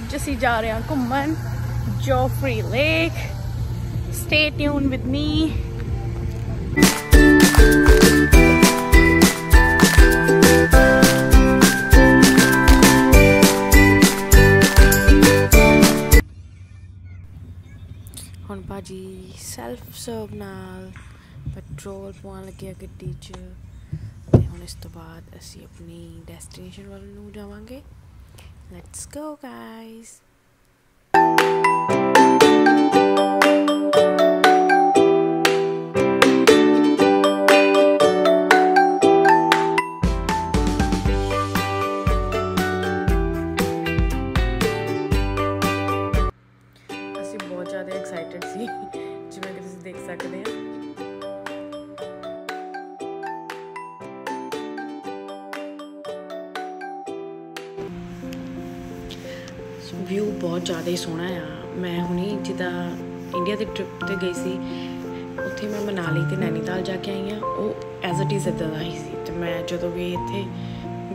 ਅੱਜ ਅਸੀਂ ਜਾ ਰਹੇ ਹਾਂ ਘੁੰਮਣ ਜੋਫਰੀ lake stay tune with me ਹੁਣ ਬਾਜੀ ਸੈਲਫ ਸਰਵ ਨਾਲ ਪੈਟਰੋਲ ਪਵਾਉਣ ਲੱਗਿਆ ਗੱਡੀ 'ਚ। ਤੇ ਹੁਣ ਇਸ ਤੋਂ ਬਾਅਦ ਅਸੀਂ ਆਪਣੀ ਡੈਸਟੀਨੇਸ਼ਨ ਵੱਲ ਨੂੰ ਜਾਵਾਂਗੇ। ਲੈਟਸ ਗੋ ਗਾਇਸ ਦੀ ਟ੍ਰਿਪ ਤੇ ਗਈ ਸੀ। ਉੱਥੇ ਮੈਂ ਮਨਾਲੀ ਤੇ ਨੈਨੀਤਾਲ ਜਾ ਕੇ ਆਈ ਆ ਉਹ ਐਜ਼ ਇਟ ਇਜ਼ ਇਦਾਂ ਦਾ ਹੀ ਸੀ। ਤੇ ਮੈਂ ਜਦੋਂ ਵੀ ਇੱਥੇ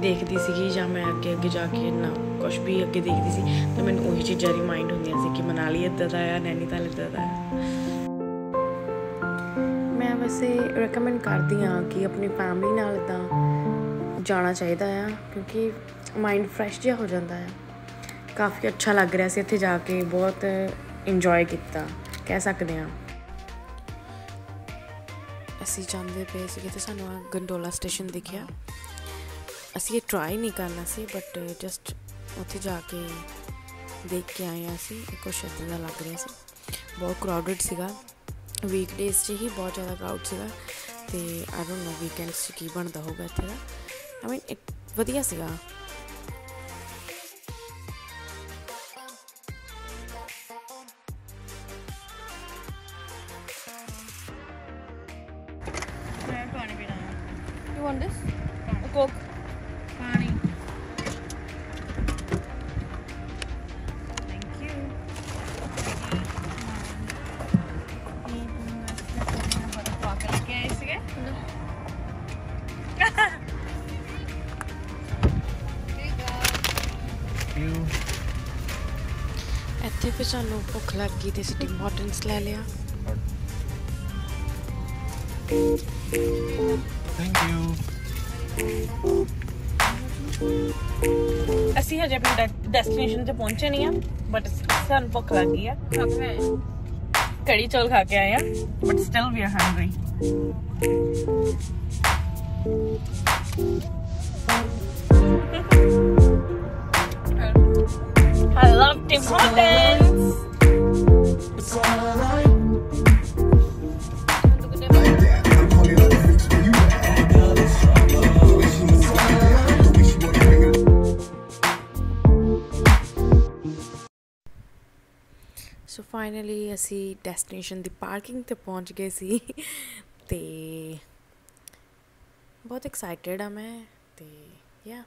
ਦੇਖਦੀ ਸੀਗੀ ਜਾਂ ਮੈਂ ਅੱਗੇ ਅੱਗੇ ਜਾ ਕੇ ਨਾ ਕੁਝ ਵੀ ਅੱਗੇ ਦੇਖਦੀ ਸੀ, ਤਾਂ ਮੈਨੂੰ ਉਹੀ ਚੀਜ਼ਾਂ ਰਿਮਾਈਂਡ ਹੁੰਦੀਆਂ ਸੀ ਕਿ ਮਨਾਲੀ ਇਦਾਂ ਦਾ ਆ, ਨੈਨੀਤਾਲ ਇਦਾਂ ਦਾ ਆ। ਮੈਂ ਵੈਸੇ ਰეკਮੈਂਡ ਕਰਦੀ ਹਾਂ ਕਿ ਆਪਣੀ ਫੈਮਿਲੀ ਨਾਲ ਇਦਾਂ ਜਾਣਾ ਚਾਹੀਦਾ ਆ, ਕਿਉਂਕਿ ਮਾਈਂਡ ਫਰੈਸ਼ ਜਿਹਾ ਹੋ ਜਾਂਦਾ ਆ। ਕਾਫੀ ਅੱਛਾ ਲੱਗ ਰਿਹਾ ਸੀ ਇੱਥੇ ਜਾ ਕੇ, ਬਹੁਤ ਇੰਜੋਏ ਕੀਤਾ। ਕਹਿ ਸਕਦੇ ਹਾਂ। ਅਸੀਂ ਜਾਂਦੇ ਪਏ ਸੀਗੇ ਤੇ ਸਾਨੂੰ ਆ ਗੰਡੋਲਾ ਸਟੇਸ਼ਨ ਦਿਖਿਆ। ਅਸੀਂ ਇਹ ਟਰਾਈ ਨਹੀਂ ਕਰਨਾ ਸੀ ਬਟ ਜਸਟ ਉੱਥੇ ਜਾ ਕੇ ਦੇਖ ਕੇ ਆਏ ਹਾਂ ਅਸੀਂ ਕੁਛ ਇੱਦਾਂ ਦਾ ਲੱਗ ਰਿਹਾ ਸੀ। ਬਹੁਤ ਕਰਾਊਡਡ ਸੀਗਾ। ਵੀਕਡੇਜ਼ 'ਚ ਹੀ ਬਹੁਤ ਜ਼ਿਆਦਾ ਕਰਾਊਡ ਸੀਗਾ ਤੇ ਆਈ ਡੋਨਟ ਨੋ ਵੀਕਐਂਡਸ 'ਚ ਕੀ ਬਣਦਾ ਹੋਊਗਾ ਇੱਥੇ ਦਾ। ਆਈ ਮੀਨ ਵਧੀਆ ਸੀਗਾ। Want this? A Coke? ਪਾਣੀ ਥੈਂਕ ਯੂ ਇਹ ਮੈਂ ਬੜਾ ਪਾ ਕੇ ਲੈ ਕੇ ਆਏ ਸੀਗੇ ਇੱਥੇ ਫਿਰ ਸਾਨੂੰ ਭੁੱਖ ਲੱਗ ਗਈ ਤੇ ਅਸੀਂ ਟਿਮ ਹੌਟਨਸ ਲੈ ਲਿਆ Thank you. ਅਸੀਂ ਹਜੇ ਆਪਣੀ ਡੈਸਟੀਨੇਸ਼ਨ ਤੇ ਪਹੁੰਚੇ ਨਹੀਂ ਆ ਬਟ ਸਾਨੂੰ ਭੁੱਖ ਲੱਗ ਗਈ ਆ ਕੜੀ ਚੌਲ ਖਾ ਕੇ ਆਏ ਆ but still we are hungry I love Tim Hortons. ਅਸੀਂ ਡੈਸਟੀਨੇਸ਼ਨ ਦੀ ਪਾਰਕਿੰਗ ਤੇ ਪਹੁੰਚ ਗਏ ਸੀ ਤੇ ਬਹੁਤ ਐਕਸਾਈਟਿਡ ਆ ਮੈਂ ਤੇ ਯਾ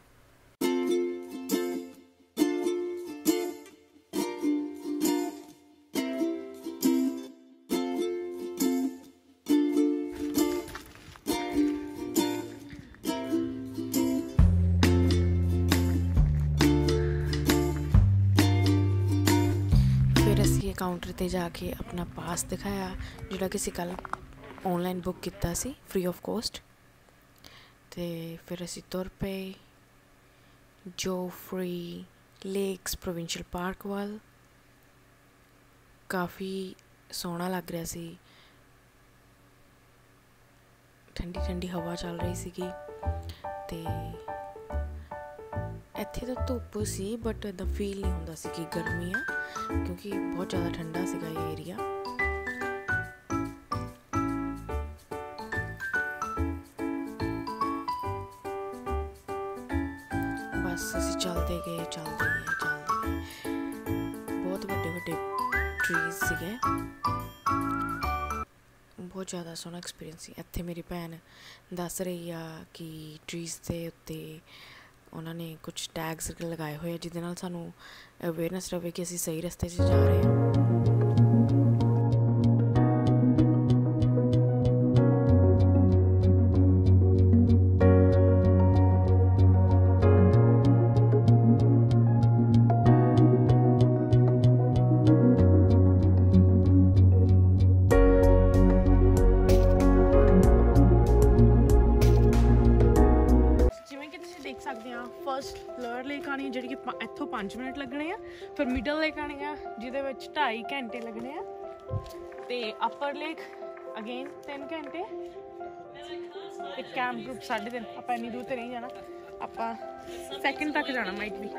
ਫਿਰ ਅਸੀਂ ਕਾਊਂਟਰ ਤੇ ਜਾ ਕੇ ਆਪਣਾ ਪਾਸ ਦਿਖਾਇਆ, ਜਿਹੜਾ ਕਿ ਅਸੀਂ ਕੱਲ ਆਨਲਾਈਨ ਬੁੱਕ ਕੀਤਾ ਸੀ ਫ੍ਰੀ ਆਫ ਕੋਸਟ ਤੇ ਫਿਰ ਅਸੀਂ ਤੁਰ ਪਏ ਜੋਫਰੀ ਲੇਕਸ ਪ੍ਰੋਵਿੰਸ਼ੀਅਲ ਪਾਰਕ ਵੱਲ। ਕਾਫੀ ਸੋਹਣਾ ਲੱਗ ਰਿਹਾ ਸੀ। ਠੰਡੀ ਠੰਡੀ ਹਵਾ ਚੱਲ ਰਹੀ ਸੀਗੀ ਤੇ ਇੱਥੇ ਤਾਂ ਧੁੱਪ ਸੀ ਬਟ ਦਾ ਫੀਲ ਨਹੀਂ ਹੁੰਦਾ ਸੀ ਕਿ ਗਰਮੀ ਆ, ਕਿਉਂਕਿ ਬਹੁਤ ਜ਼ਿਆਦਾ ਠੰਡਾ ਸੀਗਾ ਇਹ ਏਰੀਆ ਬਸ ਅਸੀਂ ਚੱਲਦੇ ਗਏ ਚੱਲਦੇ ਗਏ ਚੱਲਦੇ ਗਏ। ਬਹੁਤ ਵੱਡੇ ਵੱਡੇ ਟਰੀਜ਼ ਸੀਗੇ। ਬਹੁਤ ਜ਼ਿਆਦਾ ਸੋਹਣਾ ਐਕਸਪੀਰੀਅੰਸ ਸੀ। ਇੱਥੇ ਮੇਰੀ ਭੈਣ ਦੱਸ ਰਹੀ ਆ ਕਿ ਟਰੀਜ਼ ਦੇ ਉੱਤੇ ਉਹਨਾਂ ਨੇ ਕੁਝ ਟੈਗਸ ਲਗਾਏ ਹੋਏ ਆ ਜਿਹਦੇ ਨਾਲ ਸਾਨੂੰ ਅਵੇਅਰਨੈਸ ਰਵੇ ਕਿ ਅਸੀਂ ਸਹੀ ਰਸਤੇ 'ਚ ਜਾ ਰਹੇ ਹਾਂ। ਫਰਸਟ ਲੋਅਰ ਲੇਕ ਆਣੀ ਜਿਹੜੀ ਕਿ ਇੱਥੋਂ 5 ਮਿੰਟ ਲੱਗਣੇ ਆ। ਫਿਰ ਮਿਡਲ ਲੇਕ ਆਣੀ ਆ, ਜਿਹਦੇ ਵਿੱਚ 2.5 ਘੰਟੇ ਲੱਗਣੇ ਆ। ਤੇ ਅਪਰ ਲੇਕ ਅਗੇਨ 3 ਘੰਟੇ। ਇੱਕ ਕੈਂਪ ਗਰੁੱਪ 3:30 ਆਪਾਂ ਇੰਨੀ ਦੂਰ ਤੇ ਨਹੀਂ ਜਾਣਾ। ਆਪਾਂ ਸੈਕਿੰਡ ਤੱਕ ਜਾਣਾ ਮਾਈਟ ਵੀ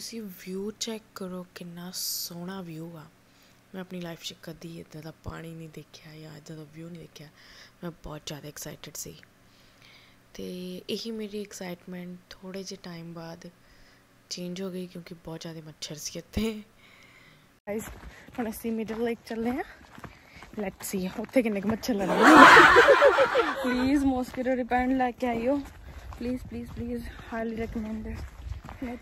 ਤੁਸੀਂ ਵਿਊ ਚੈੱਕ ਕਰੋ ਕਿੰਨਾ ਸੋਹਣਾ ਵਿਊ ਆ। ਮੈਂ ਆਪਣੀ ਲਾਈਫ 'ਚ ਕਦੀ ਇਦਾਂ ਦਾ ਪਾਣੀ ਨਹੀਂ ਦੇਖਿਆ ਜਾਂ ਇਦਾਂ ਦਾ ਵਿਊ ਨਹੀਂ ਦੇਖਿਆ। ਮੈਂ ਬਹੁਤ ਜ਼ਿਆਦਾ ਐਕਸਾਈਟਡ ਸੀ। ਤੇ ਇਹੀ ਮੇਰੀ ਐਕਸਾਈਟਮੈਂਟ ਥੋੜੇ ਜਿਹੇ ਟਾਈਮ ਬਾਅਦ ਚੇਂਜ ਹੋ ਗਈ ਕਿਉਂਕਿ ਬਹੁਤ ਜ਼ਿਆਦਾ ਮੱਛਰ ਸੀ ਇੱਥੇ। ਗਾਇਸ ਹੁਣ ਅਸੀਂ ਮਿਡਲ ਲੇਕ ਚੱਲੇ ਆ ਲੈਟਸ ਸੀ ਉੱਥੇ ਕਿੰਨੇ ਕੁ ਮੱਛਰ ਲੱਗਦੇ ਪਲੀਜ਼ ਮੋਸਕੀਟੋ ਰਿਪੈਂਡ ਲੈ ਕੇ ਆਇਓ। Please please please highly recommended Fire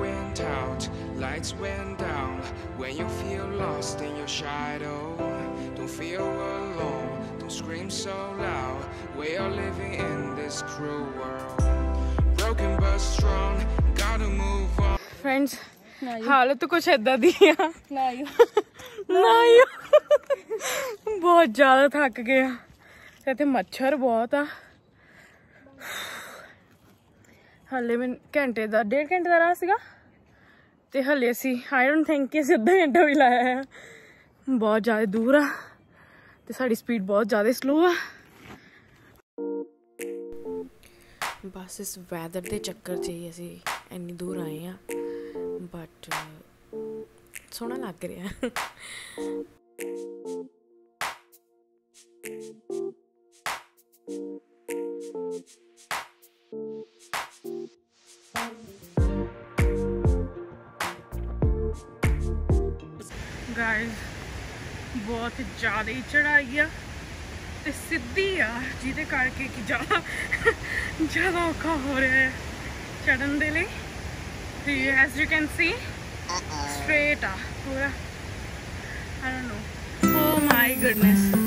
went out, Lights went down when you feel lost in your shadow. Don't feel alone, don't scream so loud. We are living in this cruel world. Broken but strong, gotta move. Friends ਹਾਲਤ ਕੁਛ ਇਦਾਂ ਦੀ ਆ। ਨਾ ਆਇਓ ਨਹੀਂ ਬਹੁਤ ਜ਼ਿਆਦਾ ਥੱਕ ਗਏ ਆ। ਤੇ ਇੱਥੇ ਮੱਛਰ ਬਹੁਤ ਆ। ਹਲੇ ਮੈਂ ਘੰਟੇ ਦਾ ਡੇਢ ਘੰਟੇ ਦਾ ਰਾਹ ਸੀਗਾ। ਤੇ ਹਲੇ ਅਸੀਂ ਆਈ ਡੋਨਟ ਥਿੰਕ ਕਿ ਅਸੀਂ ਅੱਧਾ ਘੰਟਾ ਵੀ ਲਾਇਆ ਹੈ ਬਹੁਤ ਜ਼ਿਆਦਾ ਦੂਰ ਆ। ਤੇ ਸਾਡੀ ਸਪੀਡ ਬਹੁਤ ਜ਼ਿਆਦਾ ਸਲੋ ਆ। ਬਸ ਇਸ ਵੈਦਰ ਦੇ ਚੱਕਰ 'ਚ ਹੀ ਅਸੀਂ ਇੰਨੀ ਦੂਰ ਆਏ ਆ। ਬਟ uh, ਸੋਹਣਾ ਲੱਗ ਰਿਹਾ। ਗਾਇਸ ਬਹੁਤ ਜ਼ਿਆਦਾ ਹੀ ਚੜਾਈ ਆ ਤੇ ਸਿੱਧੀ ਆ, ਜਿਹਦੇ ਕਰਕੇ ਕਿ ਜ਼ਿਆਦਾ ਜ਼ਿਆਦਾ ਔਖਾ ਹੋ ਰਿਹਾ ਹੈ ਚੜਨ ਦੇ ਲਈ। as you can see. Uh-uh. Straight up. pura i don't know. Oh my goodness.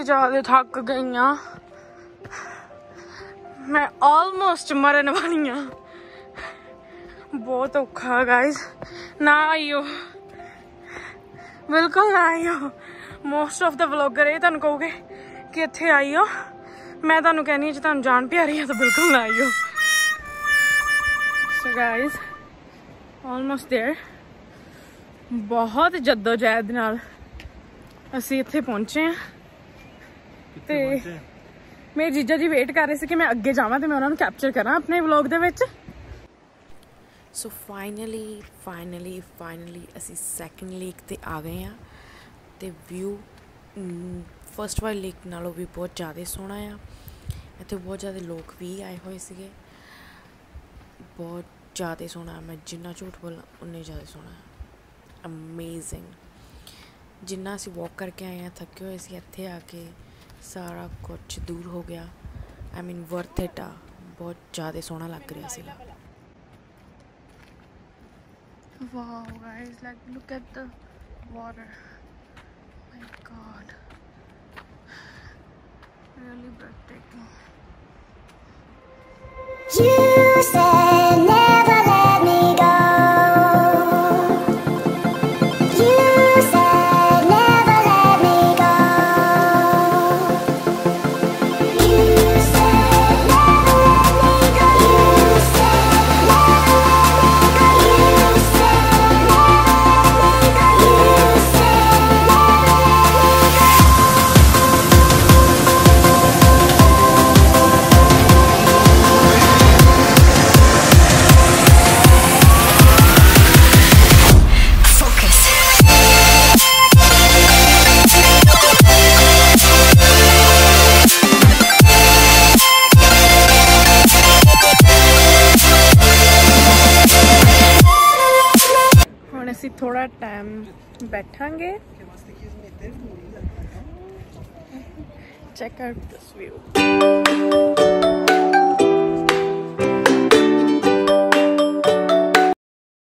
ਮੈਂ ਬਹੁਤ ਜ਼ਿਆਦਾ ਥੱਕ ਗਈ ਆ ਮੈਂ ਆਲਮੋਸਟ ਮਰਨ ਵਾਲੀ ਆ ਬਹੁਤ ਔਖਾ ਗਾਇਸ ਨਾ ਆਇਓ ਬਿਲਕੁਲ ਨਾ ਆਇਓ ਮੋਸਟ ਆਫ ਦਾ ਵਲੌਗਰ ਇਹ ਤੁਹਾਨੂੰ ਕਹੋਗੇ ਕਿ ਇੱਥੇ ਆਇਓ ਮੈਂ ਤੁਹਾਨੂੰ ਕਹਿੰਦੀ ਹਾਂ ਜੇ ਤੁਹਾਨੂੰ ਜਾਣ ਪਿਆਰੀ ਆ ਤਾਂ ਬਿਲਕੁਲ ਨਾ ਆਇਓ ਸੋ ਗਾਇਸ ਆਲਮੋਸਟ देयर ਬਹੁਤ ਜਦੋਜਹਿਦ ਨਾਲ ਅਸੀਂ ਇੱਥੇ ਪਹੁੰਚੇ ਆ ਤੇ ਮੇਰੇ ਜੀਜਾ ਜੀ ਵੇਟ ਕਰ ਰਹੇ ਸੀ ਕਿ ਮੈਂ ਅੱਗੇ ਜਾਵਾਂ ਤੇ ਮੈਂ ਉਹਨਾਂ ਨੂੰ ਕੈਪਚਰ ਕਰਾਂ ਆਪਣੇ ਵਲੌਗ ਦੇ ਵਿੱਚ। ਸੋ ਫਾਈਨਲੀ ਫਾਈਨਲੀ ਫਾਈਨਲੀ ਅਸੀਂ ਸੈਕੰਡ ਲੇਕ ਤੇ ਆ ਗਏ ਆ ਤੇ ਵਿਊ ਫਰਸਟ ਵਾਲੀ ਲੇਕ ਨਾਲੋਂ ਵੀ ਬਹੁਤ ਜ਼ਿਆਦਾ ਸੋਹਣਾ ਆ। ਇੱਥੇ ਬਹੁਤ ਜ਼ਿਆਦਾ ਲੋਕ ਵੀ ਆਏ ਹੋਏ ਸੀਗੇ। ਬਹੁਤ ਜ਼ਿਆਦਾ ਸੋਹਣਾ ਮੈਂ ਜਿੰਨਾ ਝੂਠ ਬੋਲਾਂ ਉਨੇ ਜ਼ਿਆਦਾ ਸੋਹਣਾ। ਅਮੇਜ਼ਿੰਗ ਜਿੰਨਾ ਅਸੀਂ ਵਾਕ ਕਰਕੇ ਆਏ ਆ ਥੱਕੇ ਹੋਏ ਸੀ ਇੱਥੇ ਆ ਕੇ। ਸਾਰਾ ਕੁਝ ਦੂਰ ਹੋ ਗਿਆ ਆਈ ਮੀਨ ਵਰਥ ਇਟ ਆ ਬਹੁਤ ਜ਼ਿਆਦਾ ਸੋਹਣਾ ਲੱਗ ਰਿਹਾ ਸੀਗਾ Wow, guys, like look at the water. My god. Really breathtaking. You said check out this view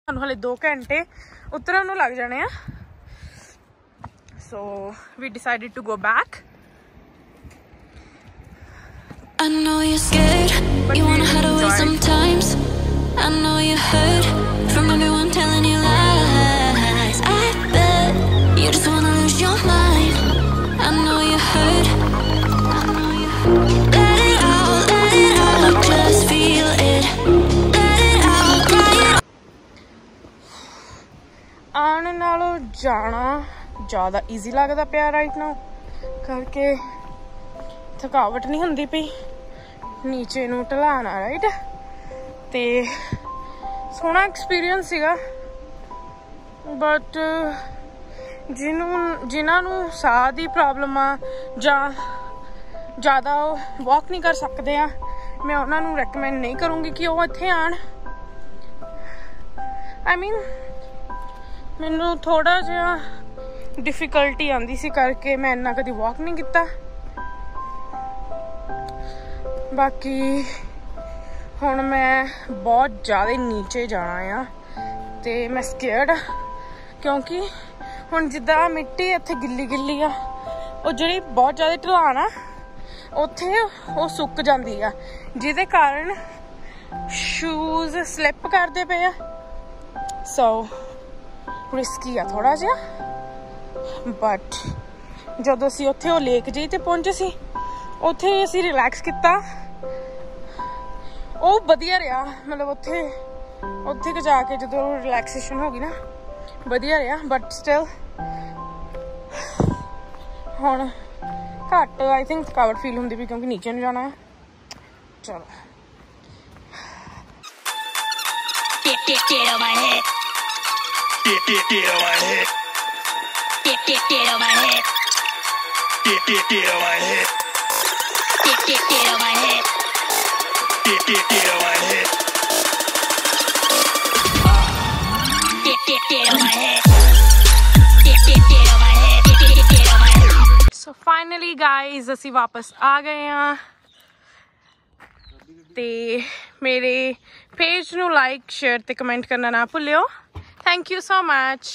ਸਾਨੂੰ ਹਲੇ 2 ਘੰਟੇ ਉਤਰਨ ਨੂੰ ਲੱਗ ਜਾਣੇ ਆ so we decided to go back I know you're scared. But you we wanna hide away enjoy it. sometimes. I know you heard from everyone telling you lies. ਜ਼ਿਆਦਾ easy ਲੱਗਦਾ ਪਿਆ ਰਾਈਟ ਨਾਓ ਕਰਕੇ ਥਕਾਵਟ ਨਹੀਂ ਹੁੰਦੀ ਪਈ। ਨੀਚੇ ਨੂੰ ਢਲਾਣਾ ਰਾਈਟ ਤੇ ਸੋਹਣਾ ਐਕਸਪੀਰੀਅੰਸ ਸੀਗਾ। ਬਟ ਜਿਹਨੂੰ, ਜਿਨ੍ਹਾਂ ਨੂੰ ਸਾਹ ਦੀ ਪ੍ਰੋਬਲਮ ਆ ਜਾਂ ਜ਼ਿਆਦਾ ਵਾਕ ਨਹੀਂ ਕਰ ਸਕਦੇ ਆ, ਮੈਂ ਉਹਨਾਂ ਨੂੰ ਰეკਮੈਂਡ ਨਹੀਂ ਕਰੂੰਗੀ ਕਿ ਉਹ ਇੱਥੇ ਆਣ ਆਈ ਮੀਨ ਮੈਨੂੰ ਥੋੜਾ ਜਿਹਾ ਡਿਫਿਕਲਟੀ ਆਂਦੀ ਸੀ ਕਰਕੇ ਮੈਂ ਇੰਨਾ ਕਦੀ ਵਾਕ ਨਹੀਂ ਕੀਤਾ। ਬਾਕੀ ਹੁਣ ਮੈਂ ਬਹੁਤ ਜ਼ਿਆਦਾ ਨੀਚੇ ਜਾਣਾ ਆ ਤੇ ਮੈਂ ਸਕੇਅਰਡ ਕਿਉਂਕਿ ਹੁਣ ਜਿੱਦਾਂ ਮਿੱਟੀ ਇੱਥੇ ਗਿੱਲੀ ਗਿੱਲੀ ਆ, ਉਹ ਜਿਹੜੀ ਬਹੁਤ ਜ਼ਿਆਦਾ ਢਲਾਣ ਆ, ਉੱਥੇ ਉਹ ਸੁੱਕ ਜਾਂਦੀ ਆ, ਜਿਹਦੇ ਕਾਰਨ ਸ਼ੂਜ਼ ਸਲਿੱਪ ਕਰਦੇ ਪਏ ਆ। ਸੋ ਰਿਸਕੀ ਆ ਥੋੜਾ ਜਿਹਾ। ਬਟ ਜਦੋਂ ਅਸੀਂ ਉੱਥੇ ਉਹ ਲੇਕ ਜਿਹੀ ਤੇ ਪਹੁੰਚੇ ਸੀ ਉੱਥੇ ਅਸੀਂ ਰਿਲੈਕਸ ਕੀਤਾ ਉਹ ਵਧੀਆ ਰਿਹਾ ਮਤਲਬ ਉੱਥੇ ਉੱਥੇ ਕਿ ਜਾ ਕੇ ਜਦੋਂ ਰਿਲੈਕਸੇਸ਼ਨ ਹੋ ਗਈ ਨਾ ਵਧੀਆ ਰਿਹਾ ਬਟ ਸਟਿਲ ਹੁਣ ਘੱਟ ਆਈ ਥਿੰਕ ਥਕਾਵਟ ਫੀਲ ਹੁੰਦੀ ਵੀ ਕਿਉਂਕਿ ਨੀਚੇ ਨੂੰ ਜਾਣਾ ਹੈ ਚਲੋ Get, get, get on my head. Get, get, get on my head. Get, get, get on my head. Get, get, get on my head. Get, get, get on my head. Get, get, get on my head. Get, get, get on my head. Get, get, get on my head. Get, get, get on my head. So finally guys ਅਸੀਂ ਵਾਪਸ ਆ ਗਏ ਆ ਤੇ ਮੇਰੇ page ਨੂੰ like share ਤੇ comment ਕਰਨਾ ਨਾ ਭੁੱਲਿਓ ਥੈਂਕ ਯੂ ਸੋ ਮੱਚ